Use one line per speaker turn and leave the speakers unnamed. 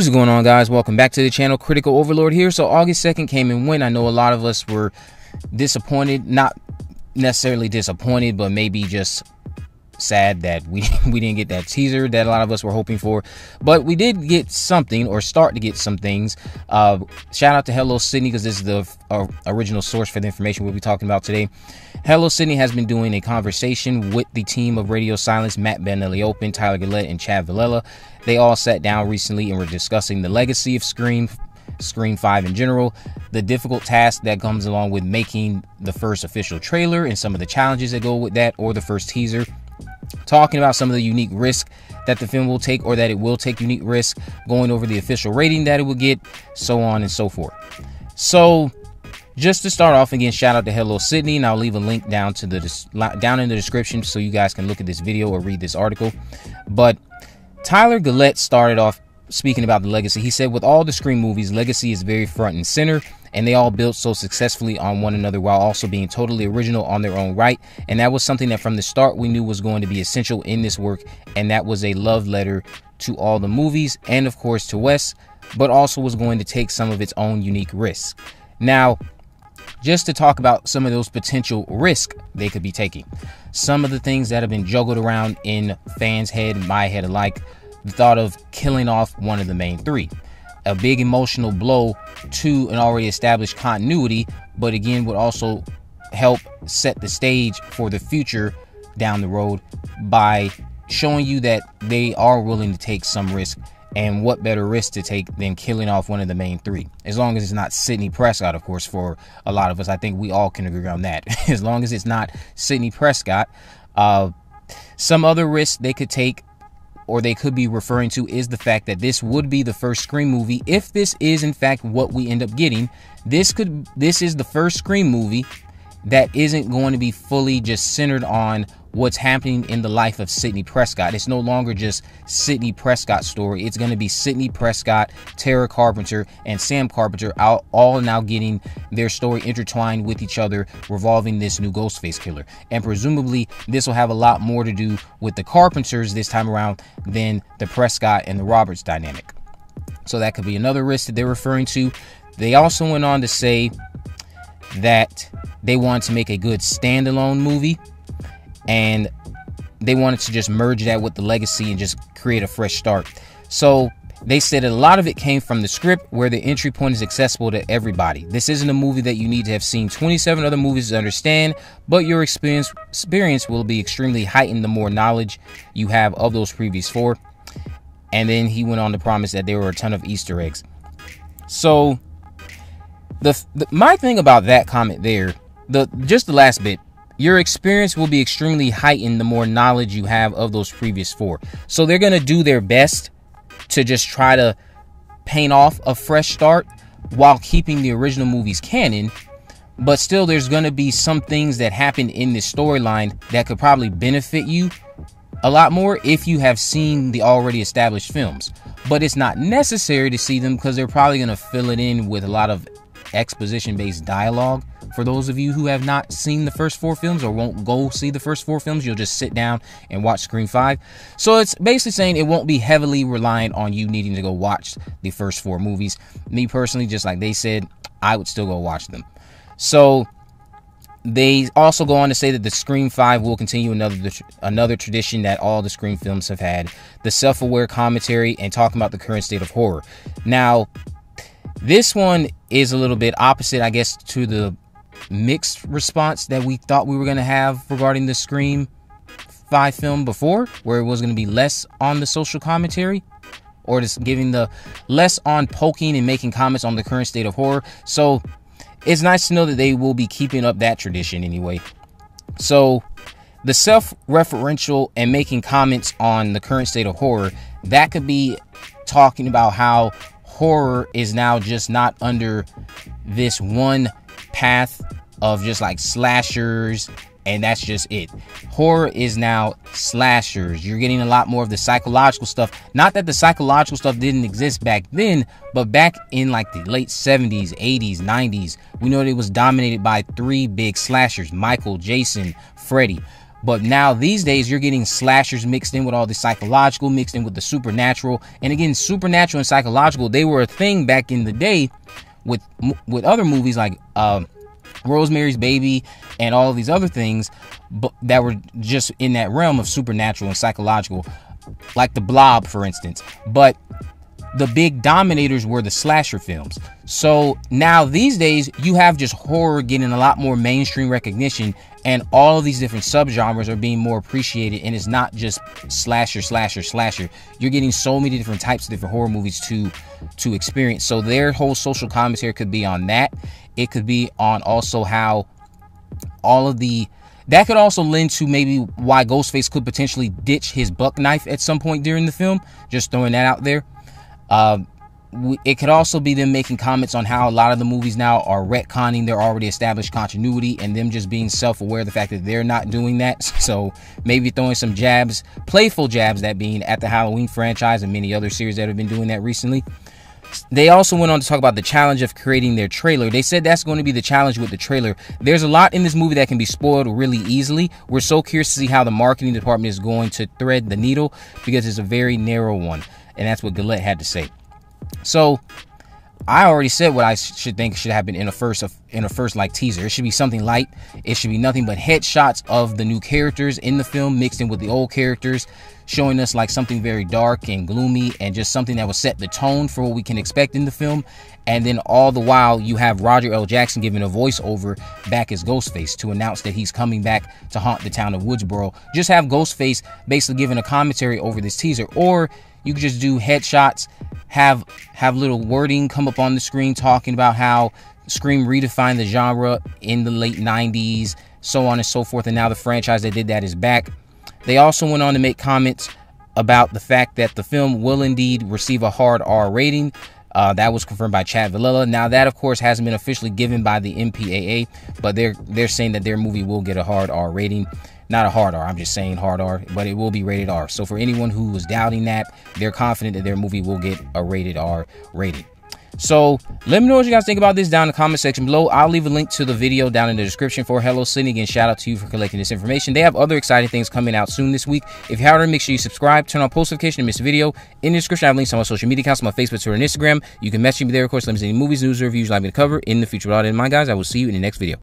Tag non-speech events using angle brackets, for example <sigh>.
What is going on, guys? Welcome back to the channel. Critical Overlord here. So, August 2nd came and went. I know a lot of us were disappointed. Not necessarily disappointed, but maybe just sad that we <laughs> we didn't get that teaser that a lot of us were hoping for but we did get something or start to get some things. Uh, shout out to hello Sidney because this is the uh, original source for the information we'll be talking about today. Hello Sidney has been doing a conversation with the team of radio silence matt Bettinelli-Olpin, tyler gillett and chad Villella. they all sat down recently and were discussing the legacy of scream Scream 5 in general, the difficult task that comes along with making the first official trailer and some of the challenges that go with that, or the first teaser, talking about some of the unique risk that the film will take or that it will take unique risk, going over the official rating that it will get, so on and so forth. So, just to start off again, shout out to Hello Sidney, and I'll leave a link down to the down in the description so you guys can look at this video or read this article. But Tyler Gillett started off speaking about the legacy. He said, "With all the Scream movies, legacy is very front and center." and they all built so successfully on one another while also being totally original on their own right. And that was something that from the start we knew was going to be essential in this work, and that was a love letter to all the movies and, of course, to Wes, but also was going to take some of its own unique risks. Now, just to talk about some of those potential risks they could be taking. Some of the things that have been juggled around in fans' head, my head alike, the thought of killing off one of the main three a big emotional blow to an already established continuity, but again would also help set the stage for the future down the road by showing you that they are willing to take some risk. And what better risk to take than killing off one of the main three? As long as it's not Sidney Prescott, of course, for a lot of us. I think we all can agree on that. <laughs> as long as it's not Sidney Prescott. Uh, some other risks they could take or they could be referring to is the fact that this would be the first Scream movie. If this is in fact what we end up getting, this could this is the first Scream movie that isn't going to be fully just centered on what's happening in the life of Sidney Prescott. It's no longer just Sidney Prescott's story. It's going to be Sidney Prescott, Tara Carpenter, and Sam Carpenter all, all now getting their story intertwined with each other, revolving this new Ghostface killer. And presumably, this will have a lot more to do with the Carpenters this time around than the Prescott and the Roberts dynamic. So that could be another risk that they're referring to. They also went on to say that they want to make a good standalone movie and they wanted to just merge that with the legacy and just create a fresh start. So they said a lot of it came from the script where the entry point is accessible to everybody. This isn't a movie that you need to have seen 27 other movies to understand, but your experience experience will be extremely heightened the more knowledge you have of those previous four. And then he went on to promise that there were a ton of Easter eggs. So the, the my thing about that comment there, the just the last bit, your experience will be extremely heightened the more knowledge you have of those previous four. So they're going to do their best to just try to paint off a fresh start while keeping the original movie's canon. But still, there's going to be some things that happen in this storyline that could probably benefit you a lot more if you have seen the already established films. But it's not necessary to see them because they're probably going to fill it in with a lot of exposition based dialogue. For those of you who have not seen the first four films or won't go see the first four films, you'll just sit down and watch Scream 5. So it's basically saying it won't be heavily reliant on you needing to go watch the first four movies. Me personally, just like they said, I would still go watch them. So they also go on to say that the Scream 5 will continue another another tradition that all the Scream films have had, the self-aware commentary and talking about the current state of horror. Now, this one is a little bit opposite, I guess, to the mixed response that we thought we were going to have regarding the Scream 5 film before, where it was going to be less on the social commentary or just giving the less on poking and making comments on the current state of horror. So it's nice to know that they will be keeping up that tradition anyway. So the self referential and making comments on the current state of horror, that could be talking about how horror is now just not under this one path of just like slashers and that's just it. Horror is now slashers. You're getting a lot more of the psychological stuff. Not that the psychological stuff didn't exist back then, but back in like the late 70s, 80s, 90s, we know that it was dominated by three big slashers Michael, Jason, Freddy. But now these days, you're getting slashers mixed in with all the psychological, mixed in with the supernatural. And again, supernatural and psychological, they were a thing back in the day with with other movies like uh, Rosemary's Baby and all these other things, but that were just in that realm of supernatural and psychological, like The Blob, for instance. But the big dominators were the slasher films. So now these days you have just horror getting a lot more mainstream recognition and all of these different subgenres are being more appreciated and it's not just slasher slasher slasher. You're getting so many different types of different horror movies to to experience. So their whole social commentary could be on that. It could be on also how all of the that could also lend to maybe why Ghostface could potentially ditch his buck knife at some point during the film. Just throwing that out there. Uh, it could also be them making comments on how a lot of the movies now are retconning their already established continuity and them just being self-aware of the fact that they're not doing that <laughs> so maybe throwing some jabs playful jabs that being at the halloween franchise and many other series that have been doing that recently they also went on to talk about the challenge of creating their trailer. They said that's going to be the challenge with the trailer. There's a lot in this movie that can be spoiled really easily. We're so curious to see how the marketing department is going to thread the needle because it's a very narrow one. And that's what Gillett had to say. So I already said what I should think should happen in a first in a first like teaser. It should be something light. It should be nothing but headshots of the new characters in the film mixed in with the old characters, showing us like something very dark and gloomy and just something that will set the tone for what we can expect in the film. And then all the while you have Roger L. Jackson giving a voiceover back as Ghostface to announce that he's coming back to haunt the town of Woodsboro. Just have Ghostface basically giving a commentary over this teaser or you could just do headshots, have have little wording come up on the screen talking about how Scream redefined the genre in the late 90s, so on and so forth. And now the franchise that did that is back. They also went on to make comments about the fact that the film will indeed receive a hard R rating. Uh, that was confirmed by Chad Villella. Now that, of course, hasn't been officially given by the MPAA, but they're they're saying that their movie will get a hard R rating. Not a hard R, I'm just saying hard R, but it will be rated R. So for anyone who was doubting that, they're confident that their movie will get a rated R rating. So let me know what you guys think about this down in the comment section below. I'll leave a link to the video down in the description for Hello Sidney. Again, shout out to you for collecting this information. They have other exciting things coming out soon this week. If you haven't, make sure you subscribe, turn on post notification to miss a video. In the description, I have links to my social media accounts, my Facebook, Twitter, and Instagram. You can message me there, of course. Let me see any movies, news, or reviews you'd like me to cover in the future. All that in mind, guys, I will see you in the next video.